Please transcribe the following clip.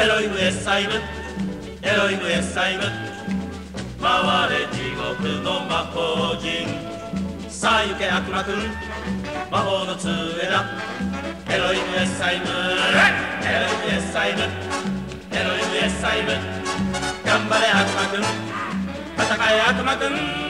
エロイムエッサイム。エロイムエッサイム。回れ地獄の魔法陣。さあ行け悪魔くん。魔法の杖だ。エロイムエッサイム。エロイムエッサイム。エロイムエッサイム。頑張れ悪魔くん。戦え悪魔くん。